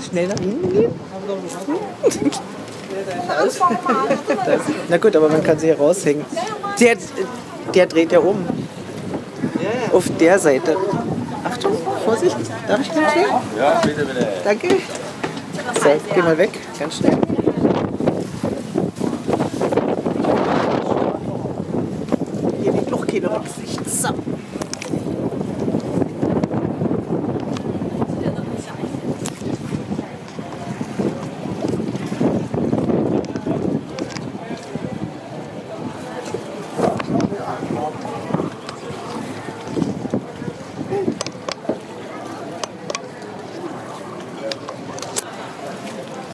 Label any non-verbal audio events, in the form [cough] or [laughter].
Schnell nach hinten gehen? [laughs] Na gut, aber man kann sie hier raushängen. Der, der dreht ja um. Auf der Seite. Achtung, Vorsicht. Darf ich mal stehen? Ja, bitte, bitte. Danke. So, geh mal weg, ganz schnell. Hier liegt noch keine Rücksicht. So.